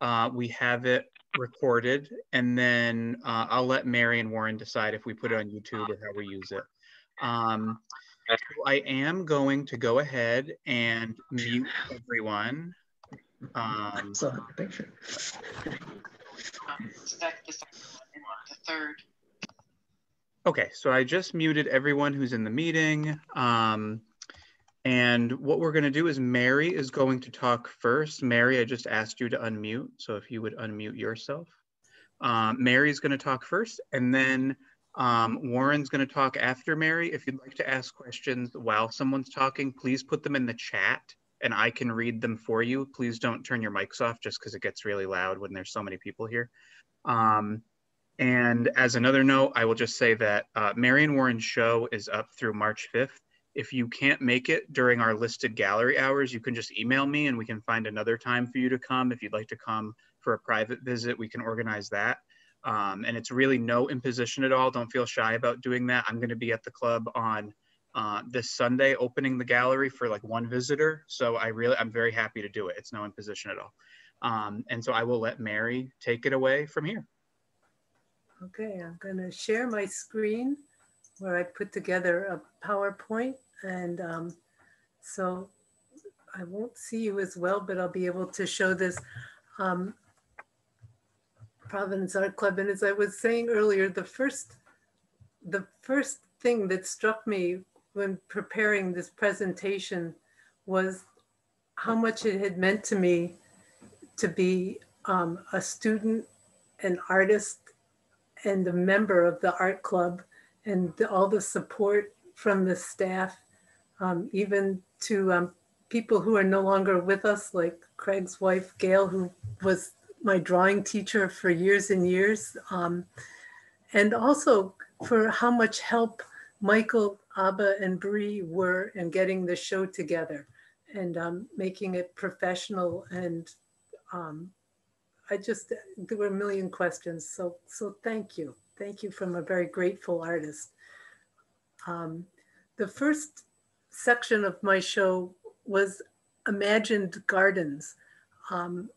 Uh, we have it recorded, and then uh, I'll let Mary and Warren decide if we put it on YouTube or how we use it. Um, so I am going to go ahead and mute everyone. Um, Saw the picture. Expect the second one and the third. Okay, so I just muted everyone who's in the meeting. Um, and what we're going to do is Mary is going to talk first. Mary, I just asked you to unmute. So if you would unmute yourself. Um, Mary's going to talk first, and then um, Warren's going to talk after Mary. If you'd like to ask questions while someone's talking, please put them in the chat and I can read them for you. Please don't turn your mics off just because it gets really loud when there's so many people here. Um, and as another note, I will just say that uh, Mary and Warren's show is up through March 5th. If you can't make it during our listed gallery hours, you can just email me and we can find another time for you to come. If you'd like to come for a private visit, we can organize that. Um, and it's really no imposition at all. Don't feel shy about doing that. I'm going to be at the club on uh, this Sunday opening the gallery for like one visitor. So I really, I'm very happy to do it. It's no imposition at all. Um, and so I will let Mary take it away from here. Okay, I'm going to share my screen where I put together a PowerPoint. And um, so I won't see you as well, but I'll be able to show this. Um, Providence Art Club. And as I was saying earlier, the first, the first thing that struck me when preparing this presentation was how much it had meant to me to be um, a student, an artist, and a member of the art club, and all the support from the staff, um, even to um, people who are no longer with us, like Craig's wife, Gail, who was my drawing teacher for years and years, um, and also for how much help Michael, Abba, and Bree were in getting the show together and um, making it professional. And um, I just, there were a million questions. So, so thank you. Thank you from a very grateful artist. Um, the first section of my show was imagined gardens. Um,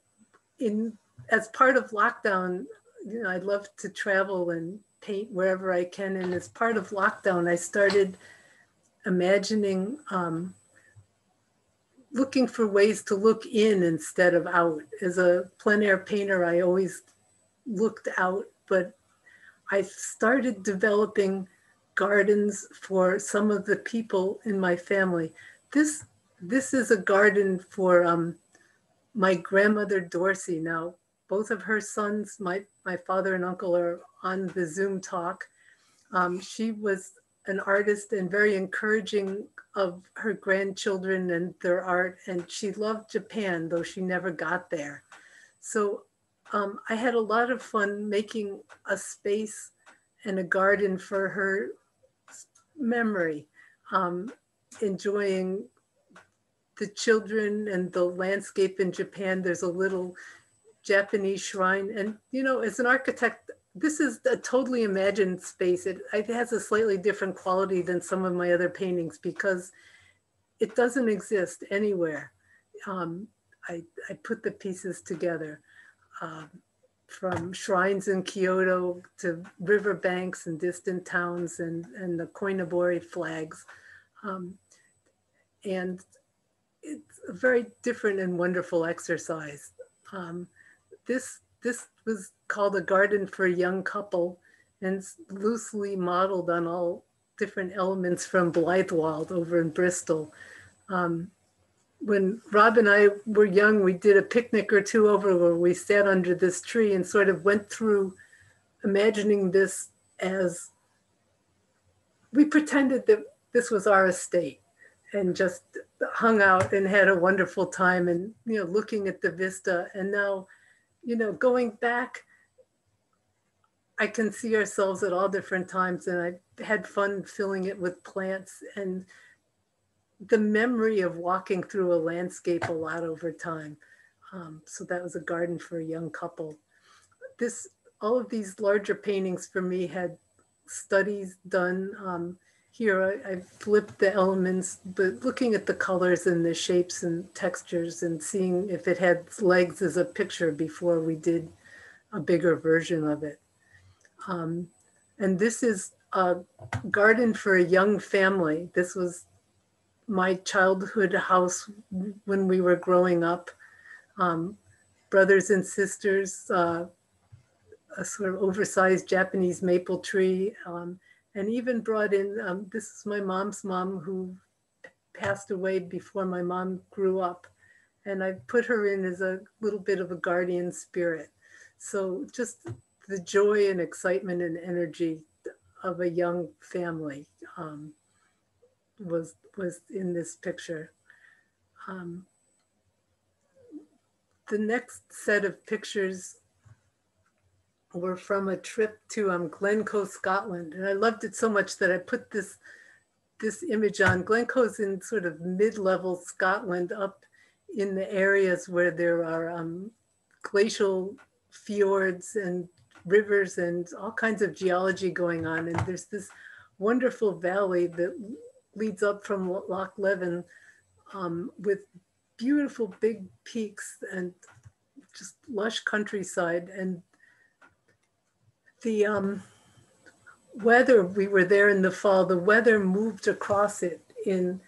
in as part of lockdown, you know, I love to travel and paint wherever I can. And as part of lockdown, I started imagining um, looking for ways to look in instead of out. As a plein air painter, I always looked out, but I started developing gardens for some of the people in my family. This this is a garden for um, my grandmother Dorsey. Now, both of her sons, my, my father and uncle, are on the Zoom talk. Um, she was an artist and very encouraging of her grandchildren and their art. And she loved Japan, though she never got there. So um, I had a lot of fun making a space and a garden for her memory, um, enjoying the children and the landscape in Japan. There's a little Japanese shrine. And, you know, as an architect, this is a totally imagined space. It, it has a slightly different quality than some of my other paintings because it doesn't exist anywhere. Um, I, I put the pieces together um, from shrines in Kyoto to riverbanks and distant towns and, and the Koinobori flags. Um, and it's a very different and wonderful exercise. Um, this this was called a garden for a young couple and loosely modeled on all different elements from Blithewold over in Bristol. Um, when Rob and I were young, we did a picnic or two over where we sat under this tree and sort of went through imagining this as we pretended that this was our estate and just hung out and had a wonderful time and you know looking at the vista. And now you know, going back, I can see ourselves at all different times, and I had fun filling it with plants and the memory of walking through a landscape a lot over time. Um, so that was a garden for a young couple. This, all of these larger paintings for me had studies done um, here I, I flipped the elements, but looking at the colors and the shapes and textures and seeing if it had legs as a picture before we did a bigger version of it. Um, and this is a garden for a young family. This was my childhood house when we were growing up. Um, brothers and sisters, uh, a sort of oversized Japanese maple tree, um, and even brought in, um, this is my mom's mom who passed away before my mom grew up. And I put her in as a little bit of a guardian spirit. So just the joy and excitement and energy of a young family um, was was in this picture. Um, the next set of pictures were from a trip to um, Glencoe, Scotland. And I loved it so much that I put this, this image on. Glencoe's in sort of mid-level Scotland up in the areas where there are um, glacial fjords and rivers and all kinds of geology going on. And there's this wonderful valley that leads up from Loch Leven um, with beautiful big peaks and just lush countryside. And the um, weather, we were there in the fall, the weather moved across it in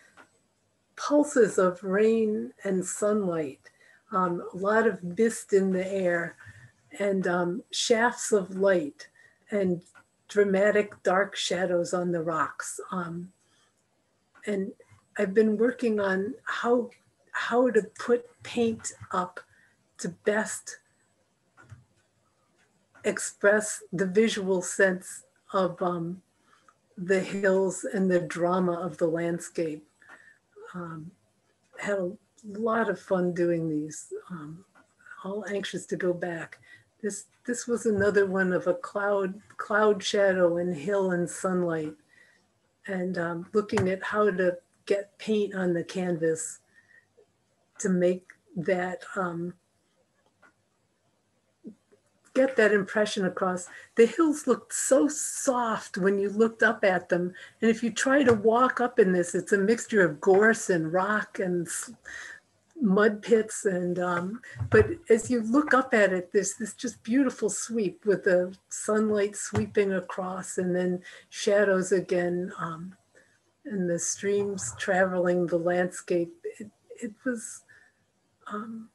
pulses of rain and sunlight, um, a lot of mist in the air, and um, shafts of light and dramatic dark shadows on the rocks. Um, and I've been working on how how to put paint up to best express the visual sense of um, the hills and the drama of the landscape. Um, had a lot of fun doing these. Um, all anxious to go back. This this was another one of a cloud cloud shadow and hill and sunlight, and um, looking at how to get paint on the canvas to make that um, get that impression across. The hills looked so soft when you looked up at them. And if you try to walk up in this, it's a mixture of gorse and rock and mud pits. And, um, but as you look up at it, there's this just beautiful sweep with the sunlight sweeping across and then shadows again. Um, and the streams traveling the landscape. It, it was, um,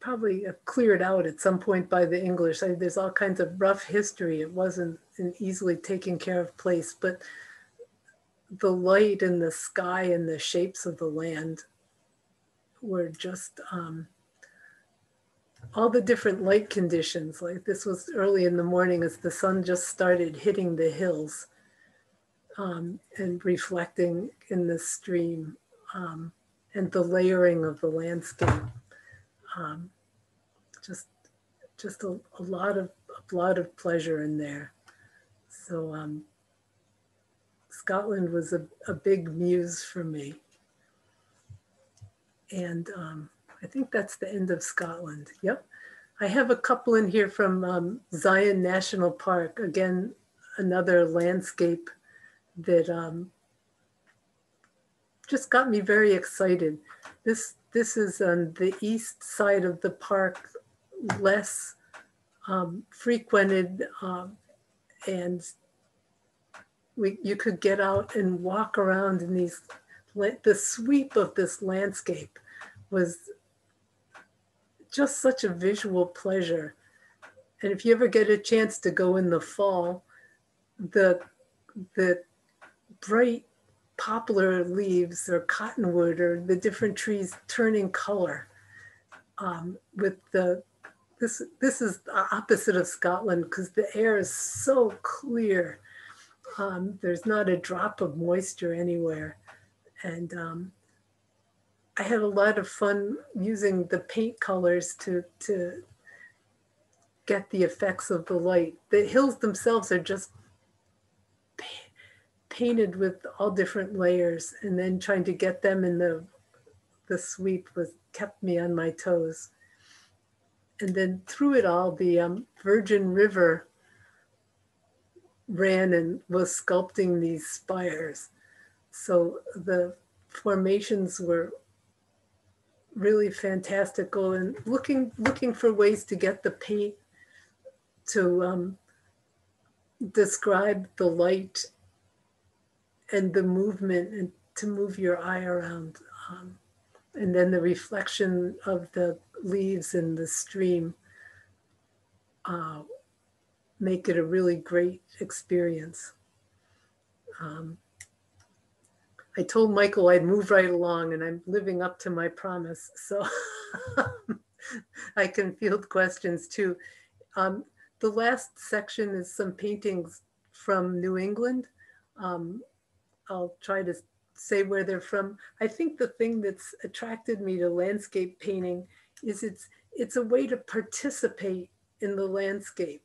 probably cleared out at some point by the English. I, there's all kinds of rough history. It wasn't an easily taken care of place, but the light and the sky and the shapes of the land were just um, all the different light conditions. Like this was early in the morning as the sun just started hitting the hills um, and reflecting in the stream um, and the layering of the landscape um, just just a, a, lot of a lot of pleasure in there. So um, Scotland was a, a big muse for me. And um, I think that's the end of Scotland. Yep. I have a couple in here from um, Zion National Park. Again, another landscape that um, just got me very excited. This this is on the east side of the park, less um, frequented, um, and we, you could get out and walk around in these. The sweep of this landscape was just such a visual pleasure. And if you ever get a chance to go in the fall, the the bright poplar leaves or cottonwood or the different trees turning color um, with the this this is the opposite of Scotland because the air is so clear. Um, there's not a drop of moisture anywhere, and um, I had a lot of fun using the paint colors to to get the effects of the light. The hills themselves are just painted with all different layers and then trying to get them in the the sweep was kept me on my toes and then through it all the um, virgin river ran and was sculpting these spires. So the formations were really fantastical and looking looking for ways to get the paint to um, describe the light and the movement and to move your eye around. Um, and then the reflection of the leaves in the stream uh, make it a really great experience. Um, I told Michael I'd move right along and I'm living up to my promise. So I can field questions too. Um, the last section is some paintings from New England. Um, I'll try to say where they're from. I think the thing that's attracted me to landscape painting is it's it's a way to participate in the landscape.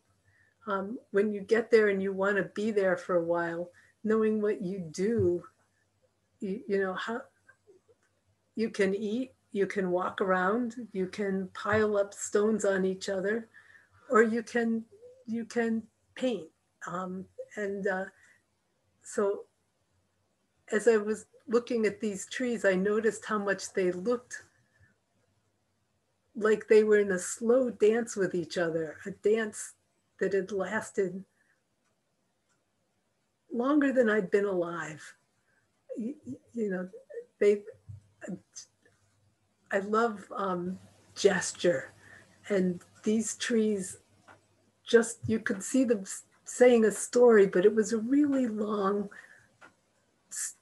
Um, when you get there and you want to be there for a while, knowing what you do, you, you know how you can eat, you can walk around, you can pile up stones on each other, or you can you can paint. Um, and uh, so as I was looking at these trees, I noticed how much they looked like they were in a slow dance with each other, a dance that had lasted longer than I'd been alive. You, you know, they, I love um, gesture and these trees just, you could see them saying a story, but it was a really long,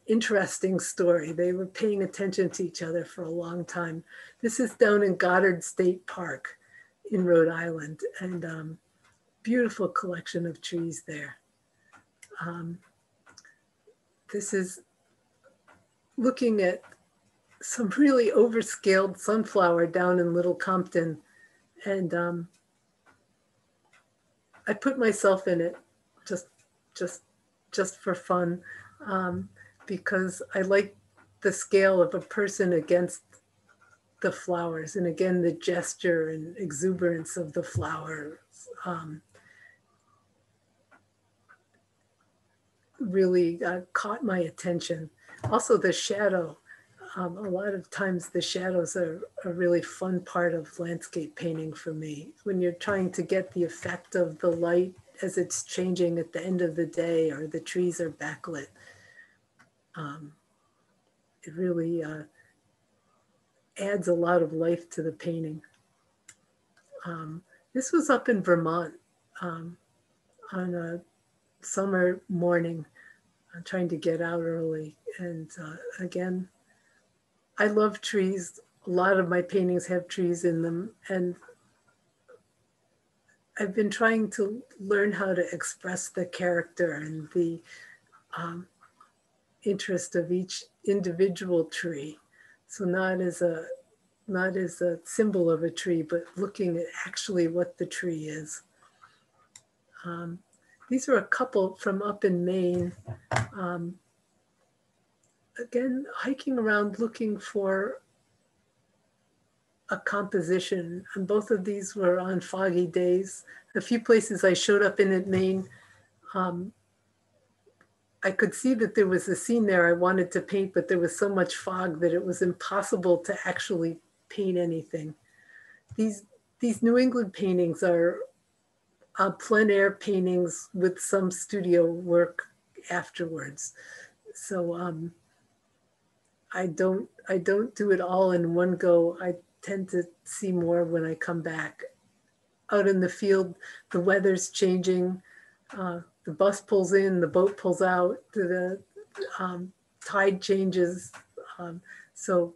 interesting story. They were paying attention to each other for a long time. This is down in Goddard State Park in Rhode Island, and um, beautiful collection of trees there. Um, this is looking at some really overscaled sunflower down in Little Compton, and um, I put myself in it just, just, just for fun. Um, because I like the scale of a person against the flowers. And again, the gesture and exuberance of the flowers um, really uh, caught my attention. Also, the shadow. Um, a lot of times, the shadows are a really fun part of landscape painting for me. When you're trying to get the effect of the light as it's changing at the end of the day, or the trees are backlit um, it really uh, adds a lot of life to the painting. Um, this was up in Vermont um, on a summer morning, trying to get out early. And uh, again, I love trees. A lot of my paintings have trees in them. And I've been trying to learn how to express the character and the um, interest of each individual tree. So not as a not as a symbol of a tree, but looking at actually what the tree is. Um, these are a couple from up in Maine. Um, again, hiking around looking for a composition. And both of these were on foggy days. A few places I showed up in in Maine, um, I could see that there was a scene there I wanted to paint, but there was so much fog that it was impossible to actually paint anything. These, these New England paintings are uh, plein air paintings with some studio work afterwards. So um, I don't I don't do it all in one go. I tend to see more when I come back. Out in the field, the weather's changing. Uh, the bus pulls in, the boat pulls out, the um, tide changes. Um, so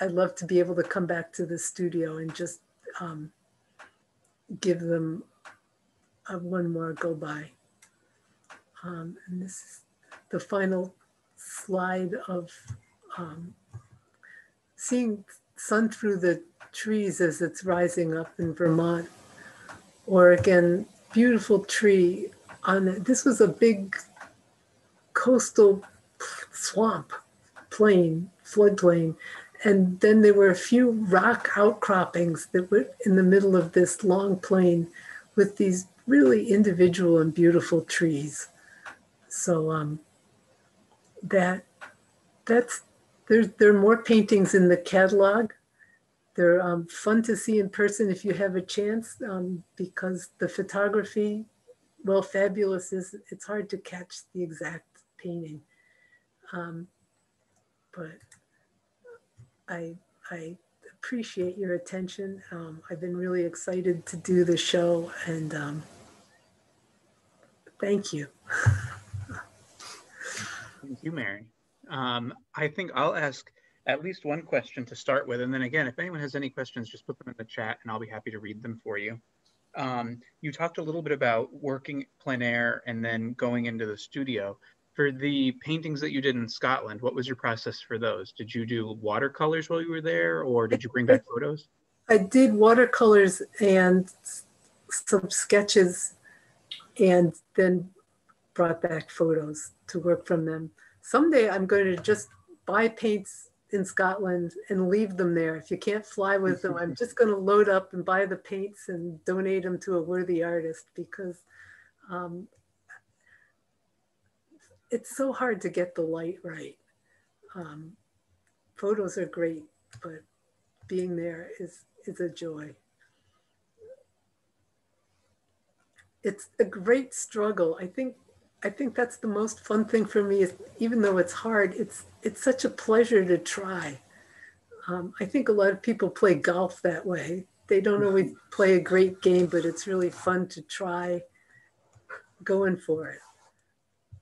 I'd love to be able to come back to the studio and just um, give them a one more go by. Um, and this is the final slide of um, seeing sun through the trees as it's rising up in Vermont. Or again, beautiful tree on this was a big coastal swamp plain, floodplain. And then there were a few rock outcroppings that were in the middle of this long plain with these really individual and beautiful trees. So um, that that's there's there are more paintings in the catalog. They're um, fun to see in person if you have a chance um, because the photography, well, fabulous is it's hard to catch the exact painting. Um, but I I appreciate your attention. Um, I've been really excited to do the show and um, thank you. Thank you, Mary. Um, I think I'll ask at least one question to start with. And then again, if anyone has any questions, just put them in the chat and I'll be happy to read them for you. Um, you talked a little bit about working plein air and then going into the studio. For the paintings that you did in Scotland, what was your process for those? Did you do watercolors while you were there or did you bring back photos? I did watercolors and some sketches and then brought back photos to work from them. Someday I'm going to just buy paints in Scotland and leave them there. If you can't fly with them, I'm just going to load up and buy the paints and donate them to a worthy artist because um, it's so hard to get the light right. Um, photos are great, but being there is, is a joy. It's a great struggle. I think I think that's the most fun thing for me is even though it's hard, it's it's such a pleasure to try. Um, I think a lot of people play golf that way. They don't always play a great game, but it's really fun to try going for it.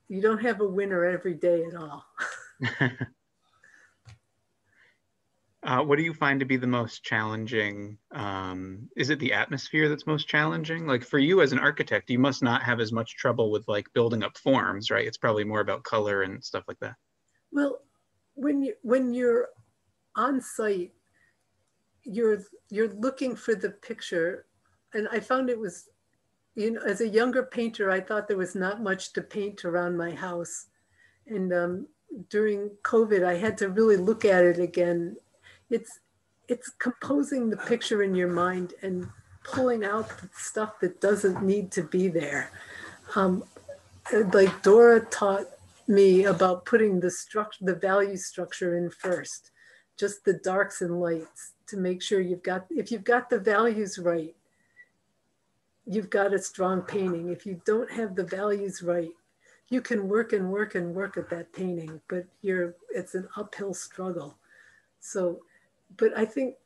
You don't have a winner every day at all. Uh, what do you find to be the most challenging? Um, is it the atmosphere that's most challenging? Like for you as an architect, you must not have as much trouble with like building up forms, right? It's probably more about color and stuff like that. Well, when you when you're on site, you're you're looking for the picture, and I found it was, you know, as a younger painter, I thought there was not much to paint around my house, and um, during COVID, I had to really look at it again it's it's composing the picture in your mind and pulling out the stuff that doesn't need to be there. Um, like Dora taught me about putting the structure, the value structure in first, just the darks and lights to make sure you've got, if you've got the values right, you've got a strong painting. If you don't have the values right, you can work and work and work at that painting, but you're, it's an uphill struggle. So but I think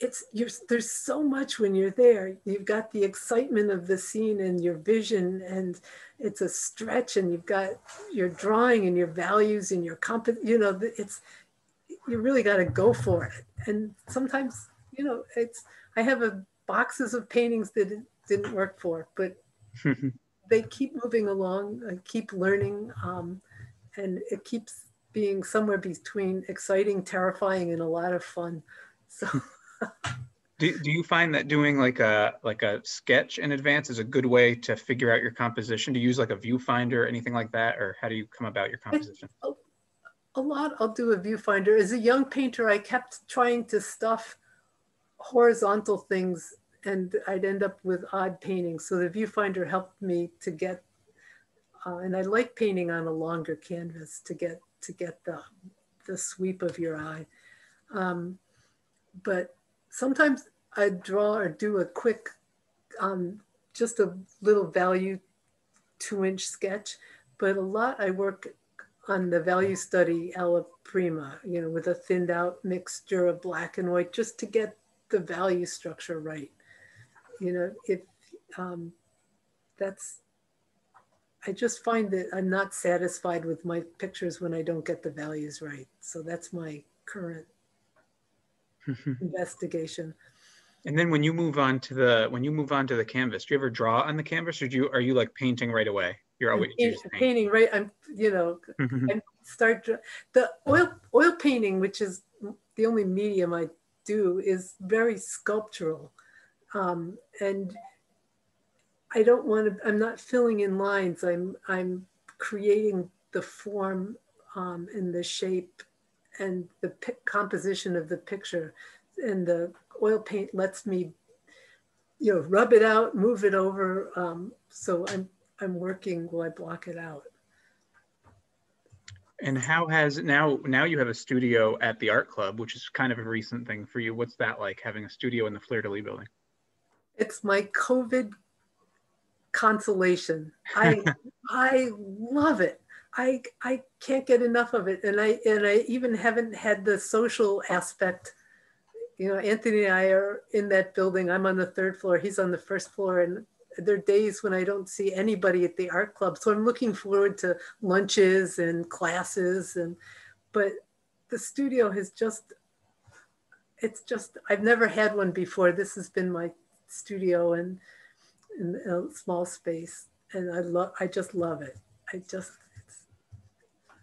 it's you're, there's so much when you're there. You've got the excitement of the scene and your vision, and it's a stretch, and you've got your drawing and your values and your comp. You know, it's you really got to go for it. And sometimes, you know, it's I have a boxes of paintings that it didn't work for, but they keep moving along. I keep learning, um, and it keeps being somewhere between exciting, terrifying, and a lot of fun. So. do, do you find that doing like a like a sketch in advance is a good way to figure out your composition? To use like a viewfinder anything like that, or how do you come about your composition? I, a lot. I'll do a viewfinder. As a young painter, I kept trying to stuff horizontal things, and I'd end up with odd paintings. So the viewfinder helped me to get. Uh, and I like painting on a longer canvas to get to get the, the sweep of your eye. Um, but sometimes I draw or do a quick, um, just a little value two inch sketch, but a lot I work on the value study alla prima, you know, with a thinned out mixture of black and white just to get the value structure right. You know, if um, that's I just find that I'm not satisfied with my pictures when I don't get the values right. So that's my current investigation. And then when you move on to the when you move on to the canvas, do you ever draw on the canvas, or do you are you like painting right away? You're always paint, painting right. I'm you know I start the oil oil painting, which is the only medium I do, is very sculptural, um, and I don't want to, I'm not filling in lines. I'm, I'm creating the form um, and the shape and the composition of the picture. And the oil paint lets me you know, rub it out, move it over. Um, so I'm, I'm working while I block it out. And how has now now you have a studio at the art club, which is kind of a recent thing for you. What's that like having a studio in the Fleur de Lys building? It's my COVID consolation. I I love it. I I can't get enough of it, and I and I even haven't had the social aspect. You know, Anthony and I are in that building. I'm on the third floor. He's on the first floor, and there are days when I don't see anybody at the art club. So I'm looking forward to lunches and classes, and but the studio has just it's just I've never had one before. This has been my studio and in a small space, and I love I just love it. I just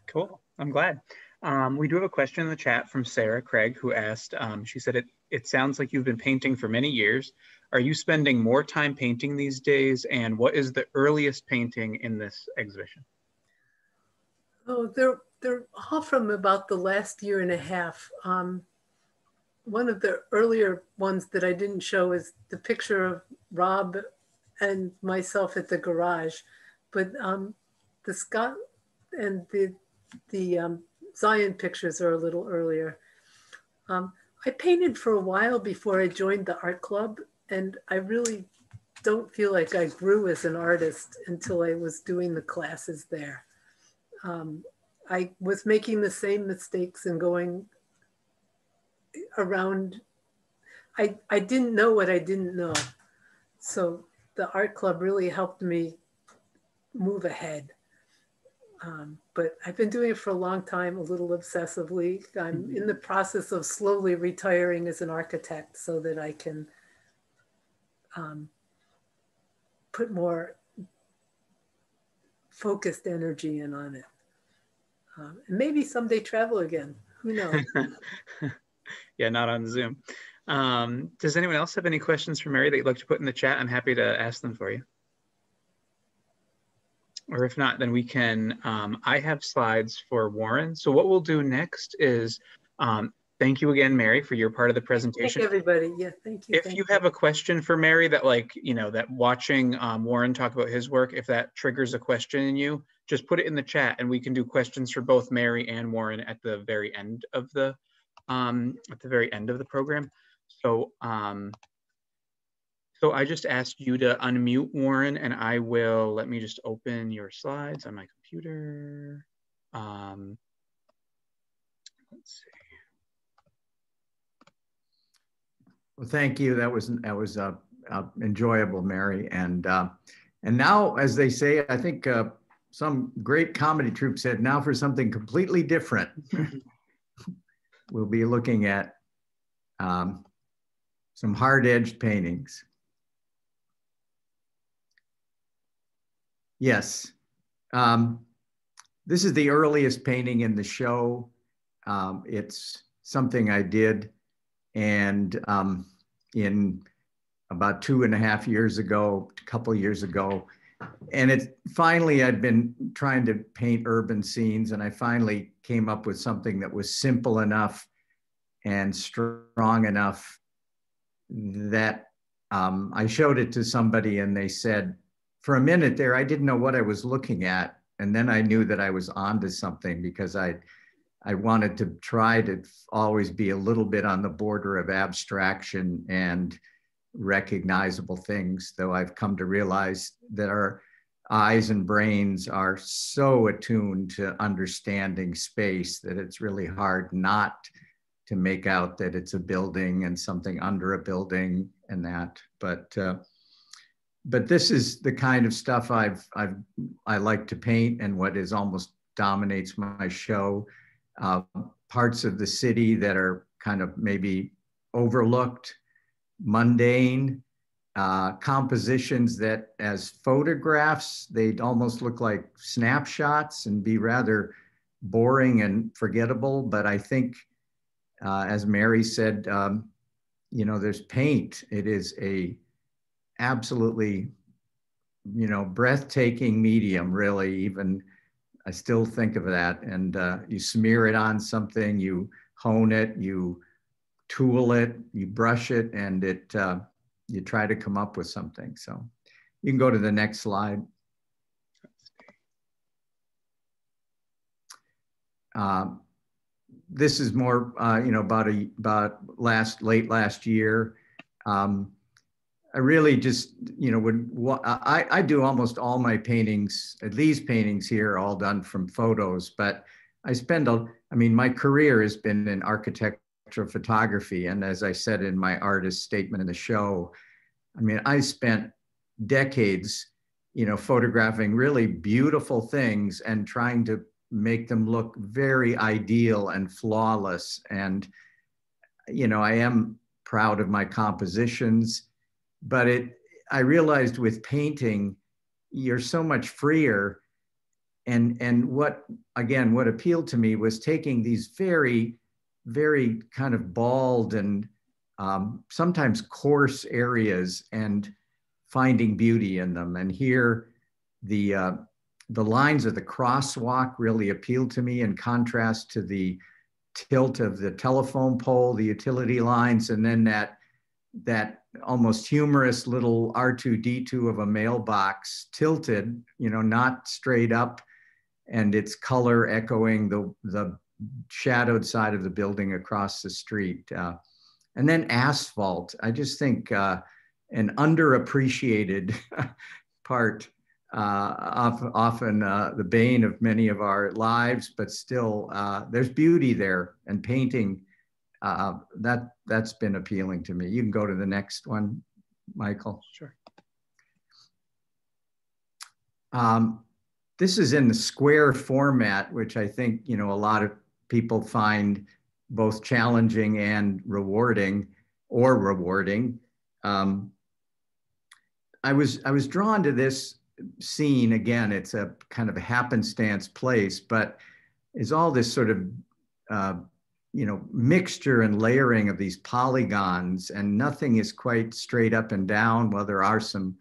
Cool. I'm glad. Um, we do have a question in the chat from Sarah Craig who asked, um, she said, it, it sounds like you've been painting for many years. Are you spending more time painting these days? And what is the earliest painting in this exhibition? Oh, they're, they're all from about the last year and a half. Um, one of the earlier ones that I didn't show is the picture of Rob and myself at the garage. But um, the Scott and the the um, Zion pictures are a little earlier. Um, I painted for a while before I joined the art club, and I really don't feel like I grew as an artist until I was doing the classes there. Um, I was making the same mistakes and going around. I, I didn't know what I didn't know. So the art club really helped me move ahead. Um, but I've been doing it for a long time, a little obsessively. I'm mm-hmm. in the process of slowly retiring as an architect so that I can um, put more focused energy in on it. Um, and maybe someday travel again. Who knows? yeah, not on Zoom. Um, does anyone else have any questions for Mary that you'd like to put in the chat? I'm happy to ask them for you or if not, then we can, um, I have slides for Warren. So what we'll do next is, um, thank you again, Mary, for your part of the presentation. Thank everybody. Yeah, thank you. If thank you have a question for Mary that like, you know, that watching um, Warren talk about his work, if that triggers a question in you, just put it in the chat and we can do questions for both Mary and Warren at the very end of the, um, at the very end of the program. So um, so I just asked you to unmute Warren and I will, let me just open your slides on my computer. Um, let's see. Well, thank you. That was that was uh, uh, enjoyable, Mary. And uh, and now, as they say, I think uh, some great comedy troupe said, now for something completely different. we'll be looking at um, some hard-edged paintings. Yes. Um, this is the earliest painting in the show. Um, it's something I did and um, in about two and a half years ago, a couple years ago. And it finally, I'd been trying to paint urban scenes and I finally came up with something that was simple enough and strong enough that um, I showed it to somebody and they said, for a minute there, I didn't know what I was looking at. And then I knew that I was onto something because I, I wanted to try to always be a little bit on the border of abstraction and recognizable things, though I've come to realize that our eyes and brains are so attuned to understanding space that it's really hard not to make out that it's a building and something under a building and that. But uh, but this is the kind of stuff I've I've I like to paint and what is almost dominates my show. Uh, parts of the city that are kind of maybe overlooked, mundane, uh, compositions that as photographs, they'd almost look like snapshots and be rather boring and forgettable. But I think, uh, as Mary said, um, you know, there's paint. It is a absolutely, you know, breathtaking medium, really. Even I still think of that. And uh, you smear it on something, you hone it, you tool it, you brush it, and it uh, you try to come up with something. So you can go to the next slide. Um, this is more, uh, you know, about a about last late last year. Um, I really just, you know, would I, I do almost all my paintings, at least paintings here, all done from photos. But I spend a, I mean, my career has been in architectural photography, and as I said in my artist statement in the show, I mean, I spent decades, you know, photographing really beautiful things and trying to make them look very ideal and flawless. And, you know, I am proud of my compositions, but it, I realized with painting, you're so much freer. And, and what, again, what appealed to me was taking these very, very kind of bald and um, sometimes coarse areas and finding beauty in them. And here, the, uh, the lines of the crosswalk really appealed to me in contrast to the tilt of the telephone pole, the utility lines, and then that that almost humorous little R2D2 of a mailbox tilted, you know, not straight up, and its color echoing the the shadowed side of the building across the street. Uh, and then asphalt. I just think uh, an underappreciated part often uh, the bane of many of our lives, but still uh, there's beauty there and painting. Uh, that that's been appealing to me. You can go to the next one, Michael. Sure. Um, this is in the square format, which I think you know a lot of people find both challenging and rewarding, or rewarding. Um, I was I was drawn to this scene again it's a kind of a happenstance place but is all this sort of uh, you know mixture and layering of these polygons and nothing is quite straight up and down well there are some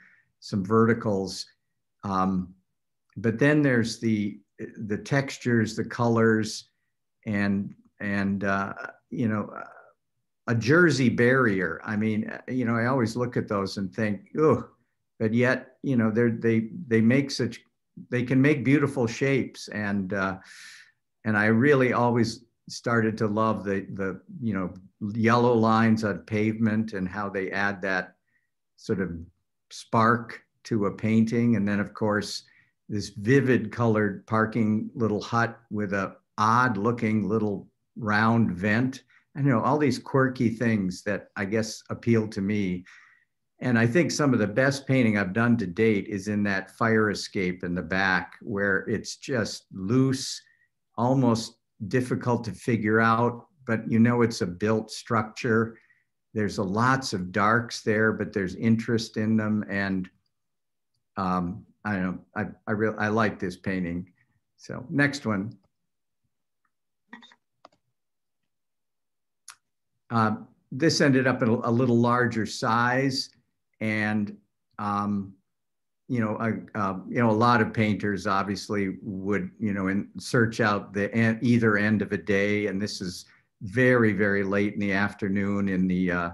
some verticals. Um, but then there's the the textures the colors and and uh, you know a jersey barrier. I mean you know i always look at those and think oh but yet you know they they they make such they can make beautiful shapes. And uh, and I really always started to love the the you know yellow lines on pavement and how they add that sort of spark to a painting. And then of course this vivid colored parking little hut with a odd looking little round vent. And you know all these quirky things that I guess appeal to me and I think some of the best painting I've done to date is in that fire escape in the back, where it's just loose, almost difficult to figure out, but you know it's a built structure. There's a lots of darks there, but there's interest in them. And um, I don't know, I, I, really, I like this painting. So next one. Uh, this ended up in a, a little larger size and um, you know, a, uh, you know, a lot of painters obviously would, you know, and search out the en- either end of a day, and this is very, very late in the afternoon in the uh,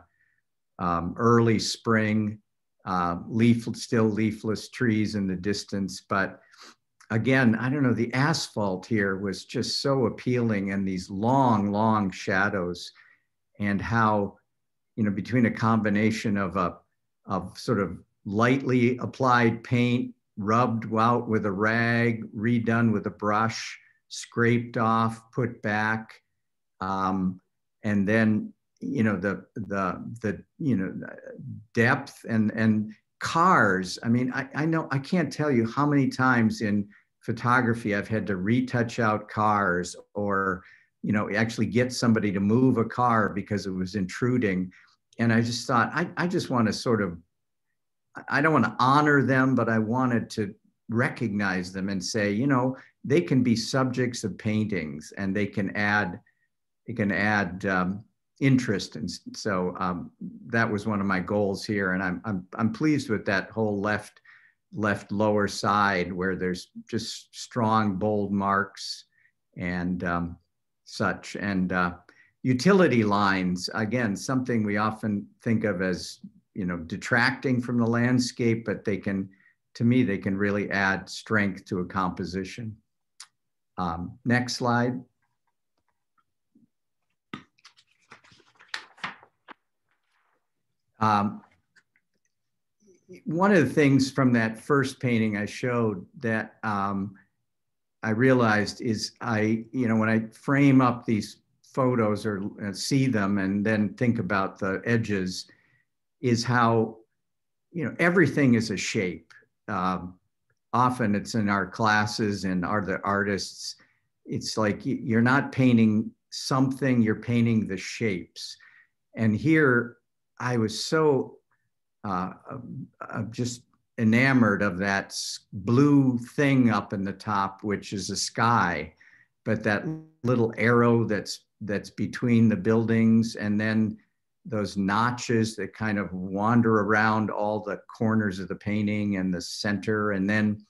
um, early spring, uh, leaf still leafless trees in the distance, but again, I don't know, the asphalt here was just so appealing, and these long, long shadows, and how, you know, between a combination of a of sort of lightly applied paint, rubbed out with a rag, redone with a brush, scraped off, put back, um, and then you know the the the you know depth and and cars. I mean, I, I know I can't tell you how many times in photography I've had to retouch out cars or you know actually get somebody to move a car because it was intruding and I just thought, I, I just want to sort of, I don't want to honor them, but I wanted to recognize them and say, you know, they can be subjects of paintings and they can add, they can add um, interest. And so um, that was one of my goals here. And I'm, I'm, I'm pleased with that whole left, left lower side where there's just strong, bold marks and um, such. And uh, utility lines, again, something we often think of as you know, detracting from the landscape, but they can, to me, they can really add strength to a composition. Um, next slide. Um, one of the things from that first painting I showed that um, I realized is I, you know, when I frame up these photos or uh, see them and then think about the edges, is how, you know, everything is a shape. Um, often it's in our classes and are the artists. It's like you're not painting something, you're painting the shapes. And here I was so uh, uh, just enamored of that blue thing up in the top, which is a sky, but that little arrow that's that's between the buildings, and then those notches that kind of wander around all the corners of the painting and the center, and then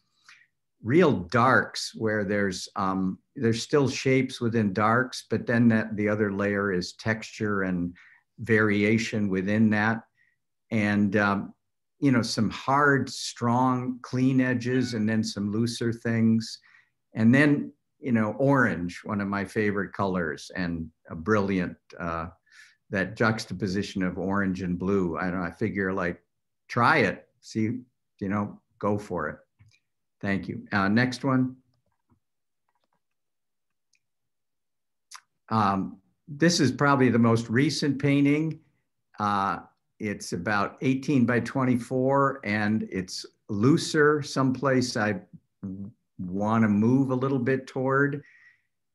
real darks where there's um, there's still shapes within darks, but then that the other layer is texture and variation within that, and um, you know, some hard, strong, clean edges and then some looser things. And then, you know, orange, one of my favorite colors and a brilliant, uh, that juxtaposition of orange and blue. I don't I figure like, try it, see, you know, go for it. Thank you. Uh, next one. Um, this is probably the most recent painting. Uh, it's about 18 by 24 and it's looser someplace I want to move a little bit toward.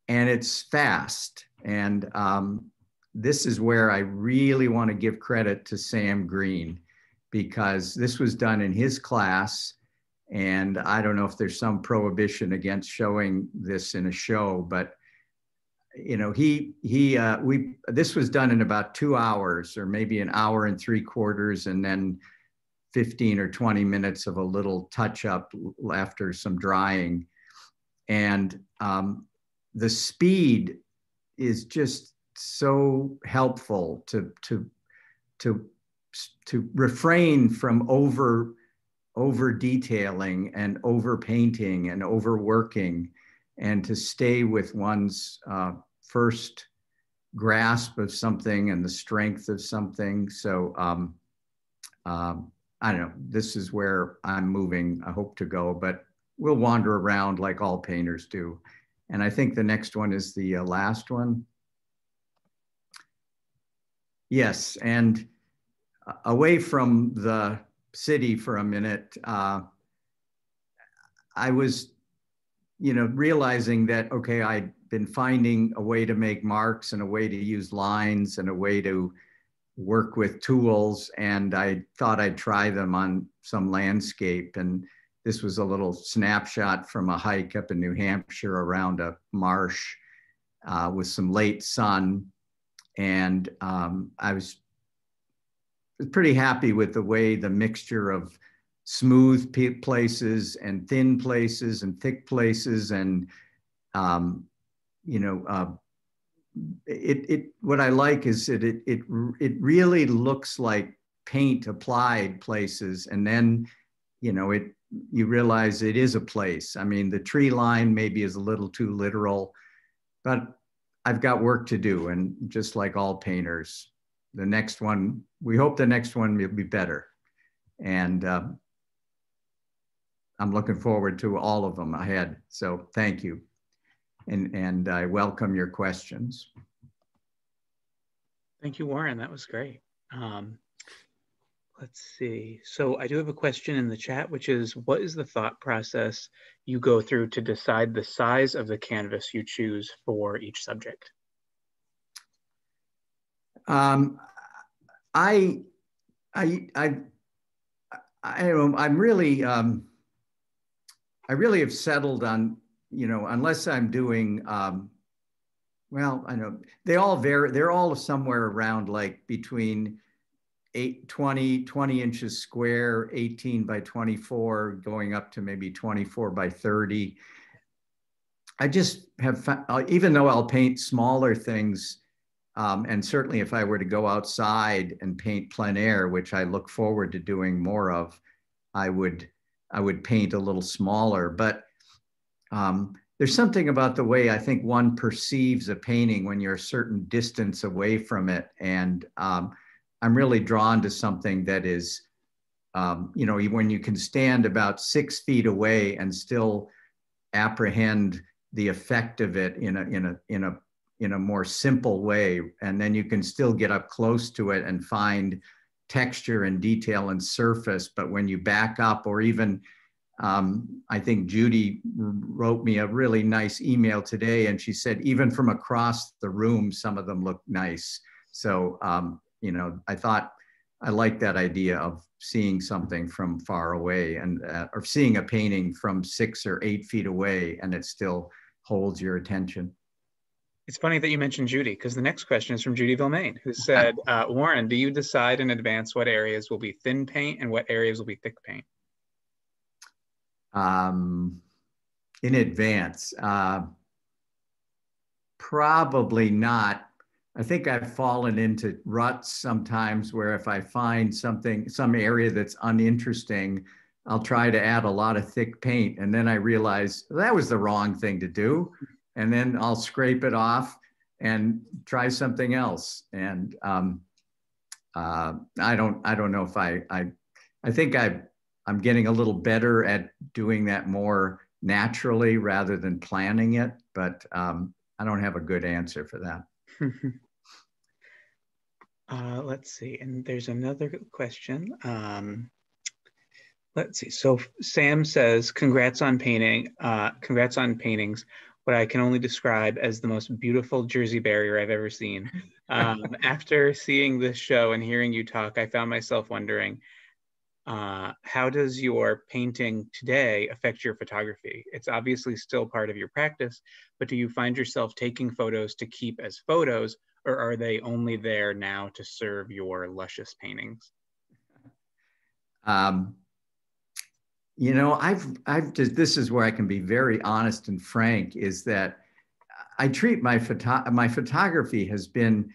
And it's fast. And um, this is where I really want to give credit to Sam Green because this was done in his class. And I don't know if there's some prohibition against showing this in a show, but you know, he he uh, we this was done in about two hours or maybe an hour and three quarters, and then 15 or 20 minutes of a little touch up after some drying, and um, the speed is just so helpful to to to to refrain from over over detailing and over painting and overworking and to stay with one's uh, first grasp of something and the strength of something. So um, um, I don't know, this is where I'm moving, I hope to go, but we'll wander around like all painters do. And I think the next one is the uh, last one. Yes, and away from the city for a minute, uh, I was you know, realizing that, okay, I'd been finding a way to make marks and a way to use lines and a way to work with tools. And I thought I'd try them on some landscape. And this was a little snapshot from a hike up in New Hampshire around a marsh uh, with some late sun. And um, I was pretty happy with the way the mixture of smooth places and thin places and thick places and um, you know uh, it, it what I like is that it, it it really looks like paint applied places and then you know it you realize it is a place I mean the tree line maybe is a little too literal but I've got work to do and just like all painters the next one we hope the next one will be better and uh, I'm looking forward to all of them ahead. So thank you. And, and I welcome your questions. Thank you, Warren. That was great. Um, let's see. So I do have a question in the chat, which is what is the thought process you go through to decide the size of the canvas you choose for each subject? Um, I, I, I, I, I'm really, um, I really have settled on, you know, unless I'm doing, um, well, I know they all vary. They're all somewhere around like between 8, 20, 20 inches square, 18 by 24, going up to maybe 24 by 30. I just have, found, uh, even though I'll paint smaller things, Um, and certainly if I were to go outside and paint plein air, which I look forward to doing more of, I would, I would paint a little smaller. But um, there's something about the way I think one perceives a painting when you're a certain distance away from it. And um, I'm really drawn to something that is, um, you know, when you can stand about six feet away and still apprehend the effect of it in a in a in a in a more simple way and then you can still get up close to it and find texture and detail and surface but when you back up or even um, i think judy wrote me a really nice email today and she said even from across the room some of them look nice so um, you know i thought i like that idea of seeing something from far away and uh, or seeing a painting from six or eight feet away and it still holds your attention. It's funny that you mentioned Judy because the next question is from Judy Vilmain, who said, uh, Warren, do you decide in advance what areas will be thin paint and what areas will be thick paint? Um, in advance, uh, probably not. I think I've fallen into ruts sometimes where if I find something, some area that's uninteresting, I'll try to add a lot of thick paint. And then I realize that was the wrong thing to do. And then I'll scrape it off and try something else. And um, uh, I don't, I don't know if I, I, I think I, I'm getting a little better at doing that more naturally rather than planning it. But um, I don't have a good answer for that. uh, let's see. And there's another question. Um, let's see. So Sam says, "Congrats on painting. Uh, congrats on paintings. What I can only describe as the most beautiful Jersey barrier I've ever seen. Um, after seeing this show and hearing you talk, I found myself wondering." Uh, how does your painting today affect your photography? It's obviously still part of your practice, but do you find yourself taking photos to keep as photos, or are they only there now to serve your luscious paintings? Um, you know, I've I've just this is where I can be very honest and frank is that I treat my photo my photography has been,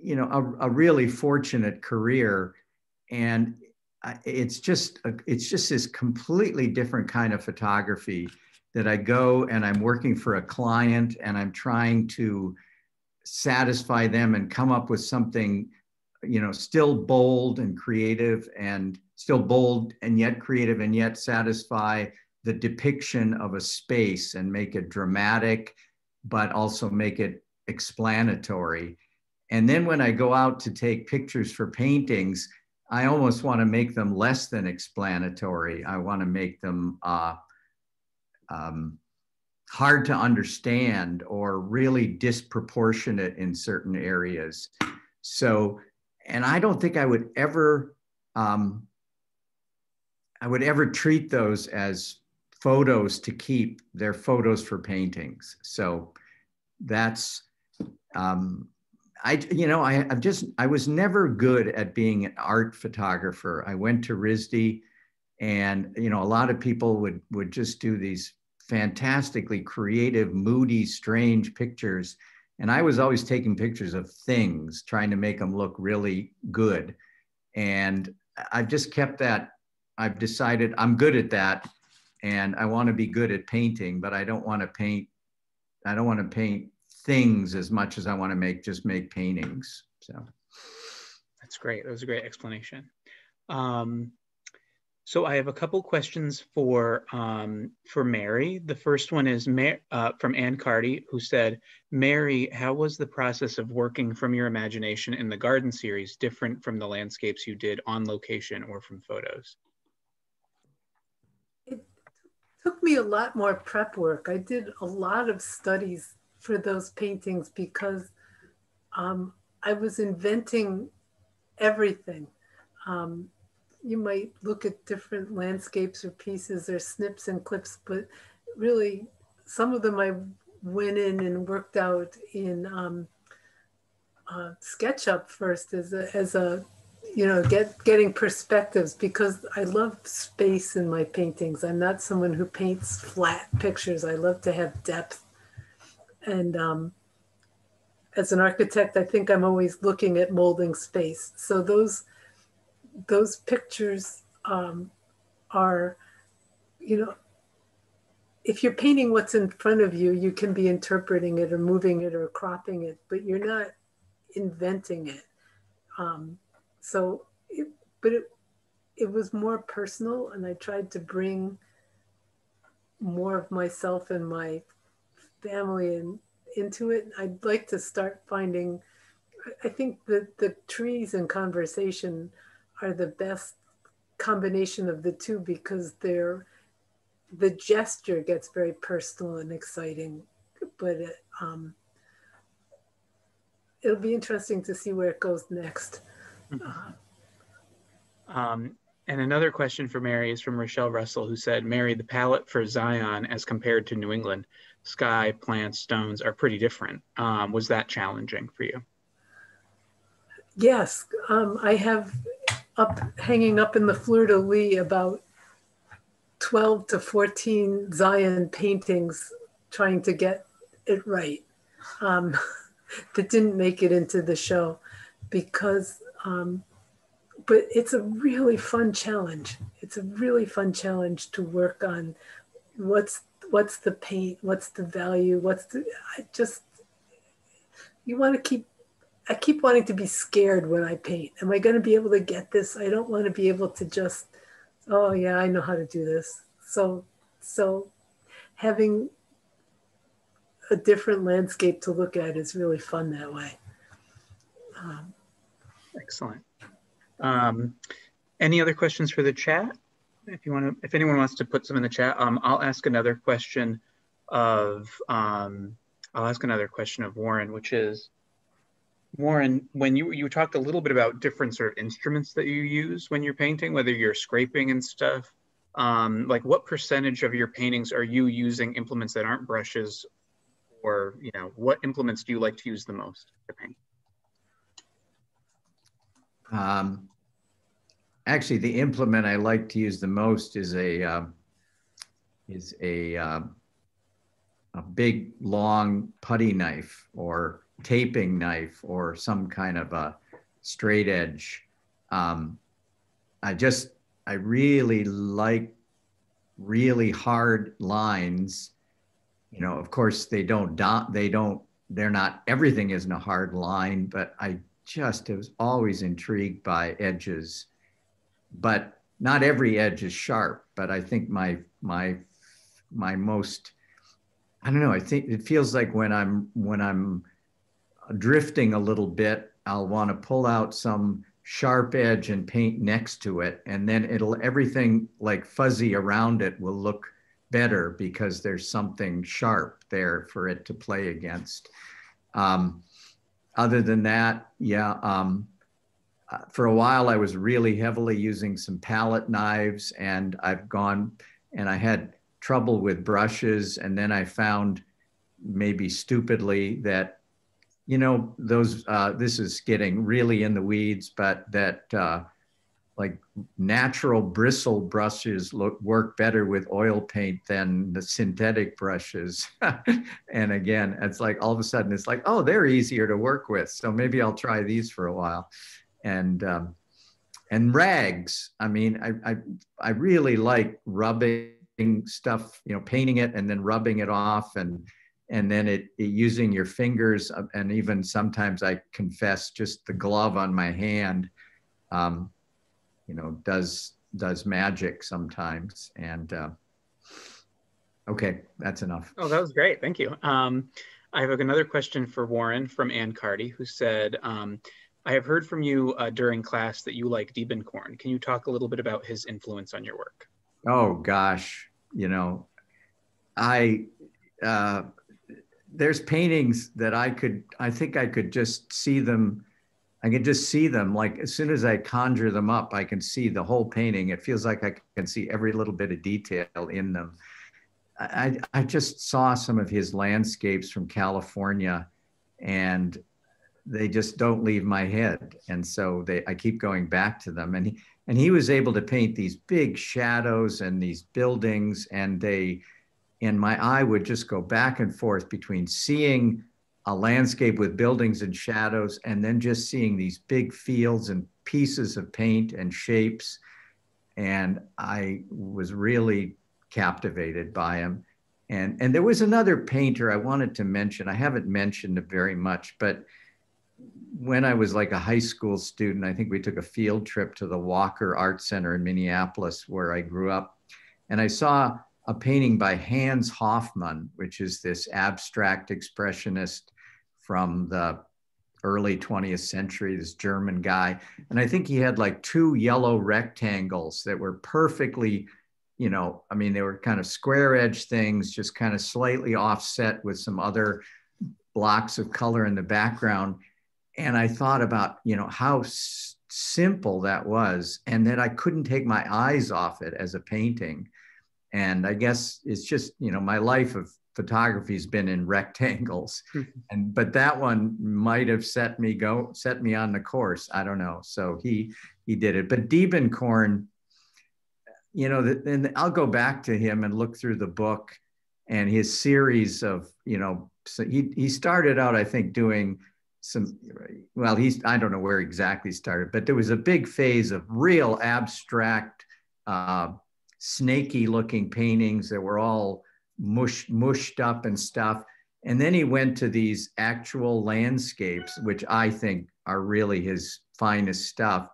you know, a, a really fortunate career, and it's just a, it's just this completely different kind of photography that I go and I'm working for a client and I'm trying to satisfy them and come up with something, you know, still bold and creative and still bold and yet creative and yet satisfy the depiction of a space and make it dramatic, but also make it explanatory. And then when I go out to take pictures for paintings, I almost want to make them less than explanatory. I want to make them uh, um, hard to understand or really disproportionate in certain areas. So, and I don't think I would ever um, I would ever treat those as photos to keep. They're photos for paintings. So that's, um, I, you know, I, I've just, I was never good at being an art photographer. I went to RISD and, you know, a lot of people would, would just do these fantastically creative, moody, strange pictures. And I was always taking pictures of things, trying to make them look really good. And I've just kept that I've decided I'm good at that and I want to be good at painting, but I don't want to paint, I don't want to paint things as much as I want to make, just make paintings. So that's great. That was a great explanation. Um, so I have a couple questions for um, for Mary. The first one is uh, from Ann Cardy, who said, "Mary, how was the process of working from your imagination in the garden series different from the landscapes you did on location or from photos?" It took me a lot more prep work. I did a lot of studies for those paintings because um, I was inventing everything. Um, you might look at different landscapes or pieces or snips and clips, but really some of them I went in and worked out in um, uh, SketchUp first as a, as a you know, get getting perspectives because I love space in my paintings. I'm not someone who paints flat pictures. I love to have depth, and um, as an architect, I think I'm always looking at molding space. So those those pictures um, are, you know, if you're painting what's in front of you, you can be interpreting it or moving it or cropping it, but you're not inventing it. Um, so, it, but it, it was more personal, and I tried to bring more of myself and my family and into it. I'd like to start finding. I think that the trees and conversation are the best combination of the two because they're the gesture gets very personal and exciting, but it, um, it'll be interesting to see where it goes next. Mm-hmm. Um, and another question for Mary is from Rochelle Russell, who said, Mary, the palette for Zion as compared to New England, sky, plants, stones are pretty different. Um, was that challenging for you? Yes, um, I have up hanging up in the Fleur de Lys about 12 to 14 Zion paintings trying to get it right um, that didn't make it into the show because, um, but it's a really fun challenge. It's a really fun challenge to work on what's what's the paint, what's the value, what's the, I just, you want to keep I keep wanting to be scared when I paint. Am I going to be able to get this? I don't want to be able to just oh yeah i know how to do this so so having a different landscape to look at is really fun that way um, excellent um, any other questions for the chat if you want to if anyone wants to put some in the chat um, i'll ask another question of um, i'll ask another question of warren which is Warren, when you you talked a little bit about different sort of instruments that you use when you're painting, whether you're scraping and stuff, um, like what percentage of your paintings are you using implements that aren't brushes, or you know what implements do you like to use the most to paint? Um, actually, the implement I like to use the most is a uh, is a uh, a big long putty knife or taping knife or some kind of a straight edge. Um, I just, I really like really hard lines. You know, of course, they don't, do, they don't, they're not, everything isn't a hard line, but I just was always intrigued by edges. But not every edge is sharp, but I think my, my, my most, I don't know, I think it feels like when I'm, when I'm, drifting a little bit, I'll want to pull out some sharp edge and paint next to it. And then it'll, everything like fuzzy around it will look better because there's something sharp there for it to play against. Um, other than that, yeah, um, uh, for a while I was really heavily using some palette knives and I've gone and I had trouble with brushes. And then I found maybe stupidly that you know those uh, this is getting really in the weeds but that uh, like natural bristle brushes look work better with oil paint than the synthetic brushes and again it's like all of a sudden it's like oh they're easier to work with so maybe i'll try these for a while and um, and rags. I mean I, I i really like rubbing stuff you know painting it and then rubbing it off and and then it, it, using your fingers uh, and even sometimes i confess just the glove on my hand um, you know does does magic sometimes and uh, okay that's enough. Oh that was great. Thank you. Um, i have another question for warren from ann carty who said um, i have heard from you uh, during class that you like diebenkorn can you talk a little bit about his influence on your work oh gosh you know i uh, there's paintings that I could, I think I could just see them. I can just see them. Like as soon as I conjure them up, I can see the whole painting. It feels like I can see every little bit of detail in them. I, I just saw some of his landscapes from California and they just don't leave my head. And so they, I keep going back to them. And he, and he was able to paint these big shadows and these buildings and they, and my eye would just go back and forth between seeing a landscape with buildings and shadows, and then just seeing these big fields and pieces of paint and shapes. And I was really captivated by him. And, and there was another painter I wanted to mention. I haven't mentioned it very much, but when I was like a high school student, I think we took a field trip to the Walker Art Center in Minneapolis, where I grew up. And I saw a painting by Hans Hofmann, which is this abstract expressionist from the early 20th century, this German guy. And I think he had like two yellow rectangles that were perfectly, you know, I mean, they were kind of square edge things, just kind of slightly offset with some other blocks of color in the background and I thought about, you know, how s- simple that was, and that I couldn't take my eyes off it as a painting. And I guess it's just, you know, my life of photography has been in rectangles, and but that one might have set me go set me on the course. I don't know. So he he did it, but Diebenkorn, you know, the, and I'll go back to him and look through the book and his series of, you know, so he he started out, I think, doing some well he's i don't know where exactly started but there was a big phase of real abstract uh, snaky looking paintings that were all mush, mushed up and stuff. And then he went to these actual landscapes which i think are really his finest stuff.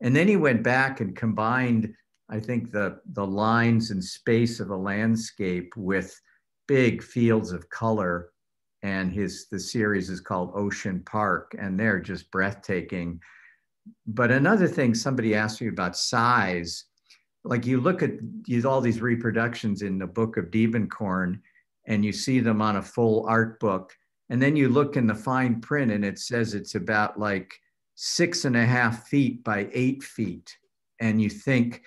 And then he went back and combined i think the the lines and space of a landscape with big fields of color and his the series is called Ocean Park, and they're just breathtaking. But another thing, somebody asked me about size. Like you look at these, all these reproductions in the book of Diebenkorn, and you see them on a full art book, and then you look in the fine print, and it says it's about like six and a half feet by eight feet, and you think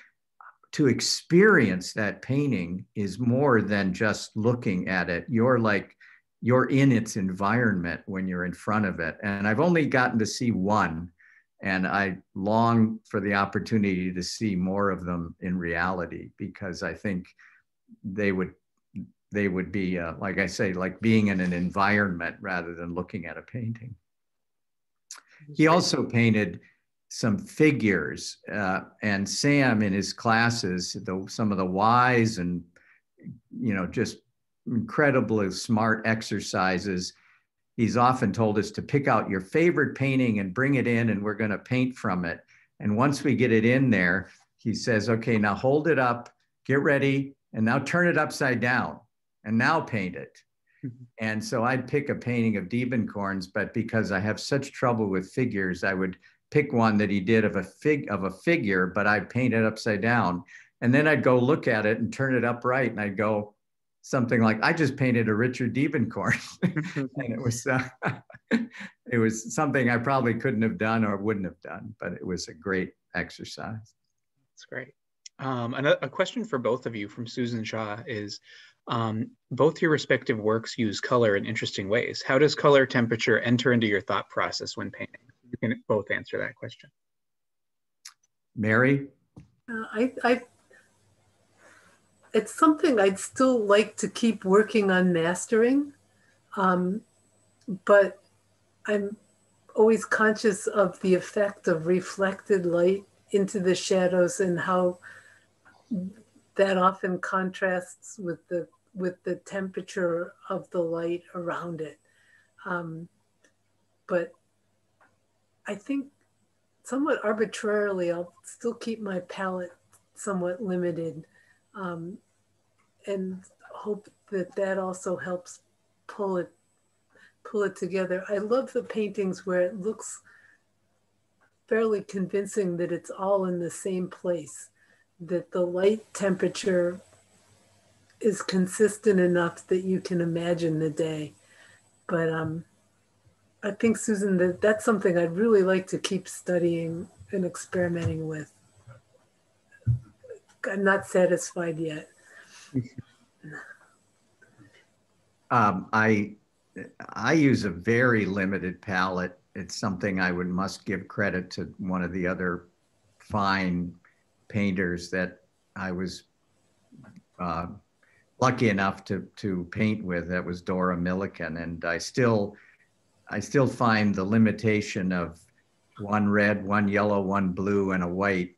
to experience that painting is more than just looking at it. You're like you're in its environment when you're in front of it. And I've only gotten to see one, and I long for the opportunity to see more of them in reality because I think they would they would be uh, like I say, like being in an environment rather than looking at a painting. He also painted some figures, uh, and Sam in his classes, the, some of the wise and you know just incredibly smart exercises. He's often told us to pick out your favorite painting and bring it in, and we're going to paint from it. And once we get it in there, he says, okay, now hold it up, get ready, and now turn it upside down, and now paint it. Mm-hmm. And so I'd pick a painting of Diebenkorn's, but because I have such trouble with figures, I would pick one that he did of a fig of a figure, but I'd paint it upside down. And then I'd go look at it and turn it upright, and I'd go, something like I just painted a Richard Diebenkorn, and it was uh, it was something I probably couldn't have done or wouldn't have done, but it was a great exercise. That's great. Um, and a, a, question for both of you from Susan Shaw is um, both your respective works use color in interesting ways. How does color temperature enter into your thought process when painting? You can both answer that question. Mary? Uh, I, I it's something I'd still like to keep working on mastering. Um, but I'm always conscious of the effect of reflected light into the shadows and how that often contrasts with the with the temperature of the light around it. Um, but I think somewhat arbitrarily, I'll still keep my palette somewhat limited um, and hope that that also helps pull it pull it together. I love the paintings where it looks fairly convincing that it's all in the same place, that the light temperature is consistent enough that you can imagine the day. But um, I think, Susan, that that's something I'd really like to keep studying and experimenting with. I'm not satisfied yet. Um, I I use a very limited palette. It's something I would must give credit to one of the other fine painters that I was uh, lucky enough to to paint with. That was Dora Milliken, and I still I still find the limitation of one red, one yellow, one blue, and a white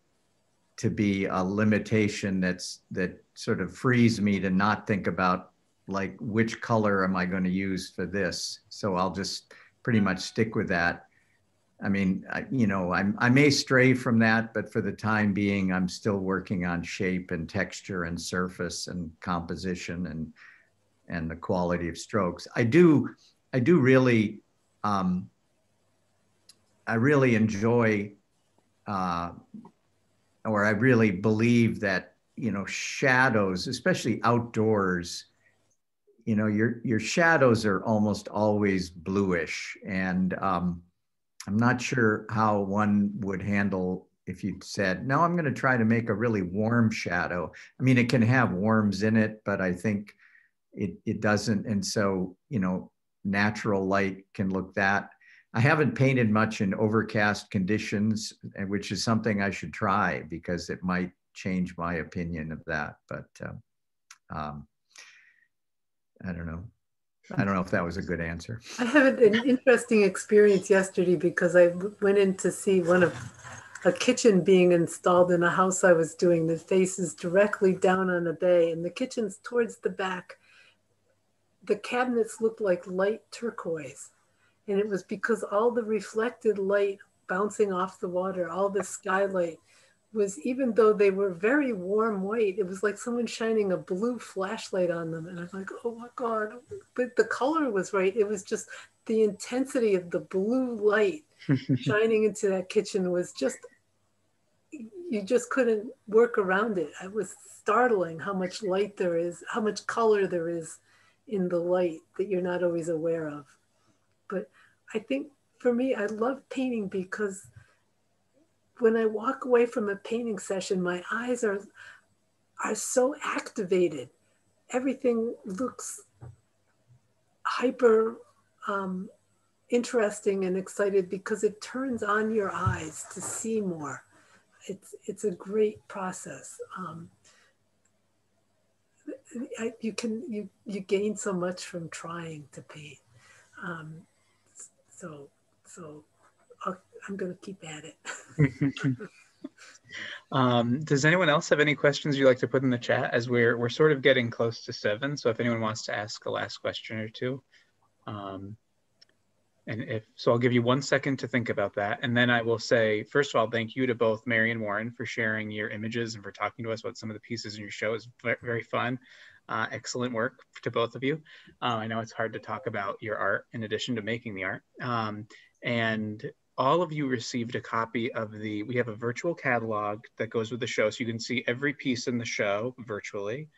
to be a limitation that's that sort of frees me to not think about like which color am I going to use for this. So I'll just pretty much stick with that. I mean, I, you know, I'm, I may stray from that, but for the time being, I'm still working on shape and texture and surface and composition and and the quality of strokes. I do, I do really, um, I really enjoy, uh, or I really believe that you know shadows, especially outdoors, you know your your shadows are almost always bluish, and um, I'm not sure how one would handle if you said, no, I'm going to try to make a really warm shadow. I mean, it can have warms in it, but I think it, it doesn't. And so, you know, natural light can look that. I haven't painted much in overcast conditions, which is something I should try because it might change my opinion of that. But um, um, I don't know. I don't know if that was a good answer. I had an interesting experience yesterday because I went in to see one of a kitchen being installed in a house I was doing that faces directly down on a bay, and the kitchen's towards the back the cabinets looked like light turquoise. And it was because all the reflected light bouncing off the water, all the skylight was, even though they were very warm white, it was like someone shining a blue flashlight on them. And I'm like, oh my God. But the color was right. It was just the intensity of the blue light shining into that kitchen was just, you just couldn't work around it. It was startling how much light there is, how much color there is in the light that you're not always aware of. But I think for me, I love painting because when I walk away from a painting session, my eyes are are so activated. Everything looks hyper um, interesting and excited because it turns on your eyes to see more. It's it's a great process. Um, you can you you gain so much from trying to paint. Um, so so i am going to keep at it. um, does anyone else have any questions you'd like to put in the chat? As we're we're sort of getting close to seven, so if anyone wants to ask a last question or two. Um, and if so, I'll give you one second to think about that. And then I will say, first of all, thank you to both Mary and Warren for sharing your images and for talking to us about some of the pieces in your show. It's very fun. Uh, excellent work to both of you. Uh, I know it's hard to talk about your art in addition to making the art. Um, and all of you received a copy of the, we have a virtual catalog that goes with the show. So you can see every piece in the show virtually.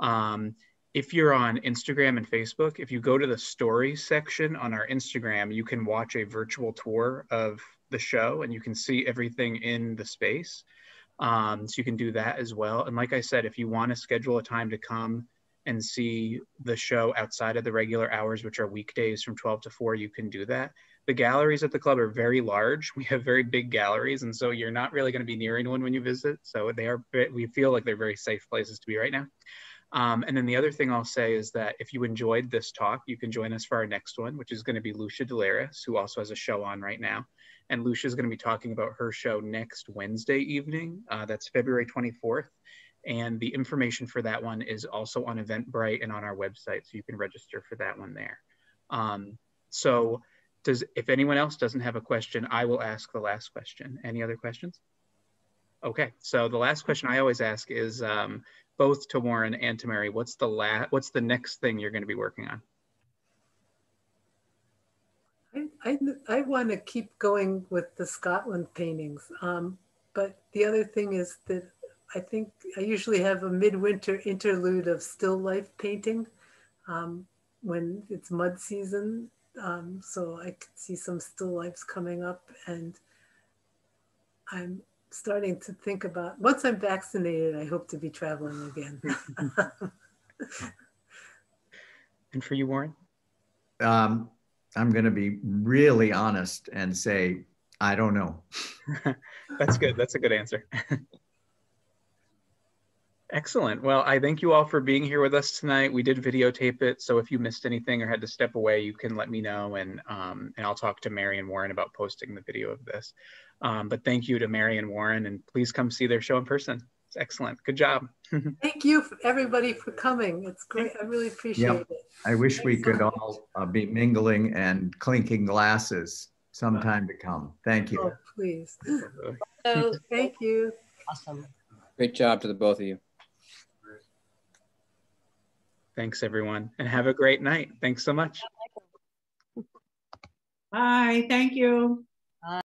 Um, if you're on Instagram and Facebook, if you go to the story section on our Instagram, you can watch a virtual tour of the show and you can see everything in the space. Um, so you can do that as well. And like I said, if you want to schedule a time to come and see the show outside of the regular hours, which are weekdays from 12 to 4, you can do that. The galleries at the club are very large. We have very big galleries, and so you're not really going to be near anyone when you visit. So they are, we feel like they're very safe places to be right now. Um, and then the other thing I'll say is that if you enjoyed this talk, you can join us for our next one, which is going to be Lucia deLeiris, who also has a show on right now. And Lucia is going to be talking about her show next Wednesday evening. Uh, that's February 24th. And the information for that one is also on Eventbrite and on our website. So you can register for that one there. Um, so does if anyone else doesn't have a question, I will ask the last question. Any other questions? Okay, so the last question I always ask is um, both to Warren and to Mary, what's the la what's the next thing you're going to be working on? I, I, I want to keep going with the Scotland paintings. Um, but the other thing is that I think I usually have a midwinter interlude of still life painting um, when it's mud season. Um, so I could see some still lifes coming up and I'm starting to think about once I'm vaccinated, I hope to be traveling again. and for you, Warren? Um, I'm going to be really honest and say, I don't know. That's good. That's a good answer. Excellent. Well, I thank you all for being here with us tonight. We did videotape it, so if you missed anything or had to step away, you can let me know, and um, and I'll talk to Mary and Warren about posting the video of this. Um, but thank you to Mary and Warren, and please come see their show in person. It's excellent. Good job. Thank you, everybody, for coming. It's great. I really appreciate Yep. it. I wish we could all uh, be mingling and clinking glasses sometime to come. Thank you. Oh, please. So, Thank you. awesome. Great job to the both of you. Thanks, everyone, and have a great night. Thanks so much. Bye, thank you.